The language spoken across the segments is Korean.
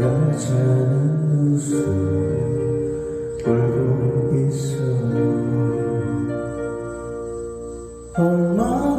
여자는 웃음 울고 있어. 얼마.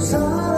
사랑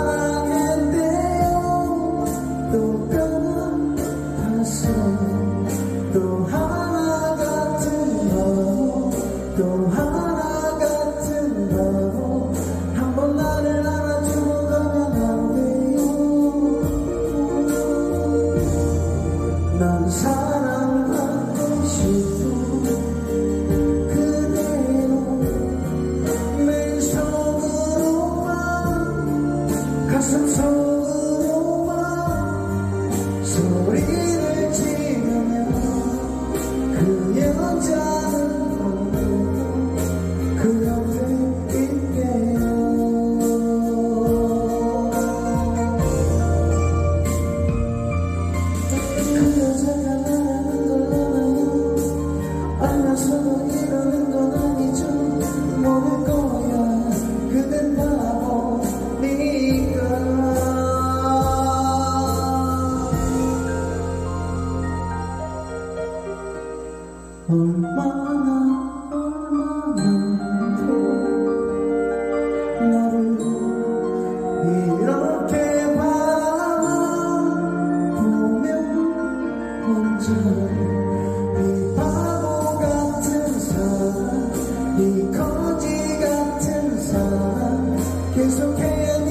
얼마나 얼마나 너를 이렇게 바라보면 혼자 이 바보 같은 사람 거지 같은 사람 계속해야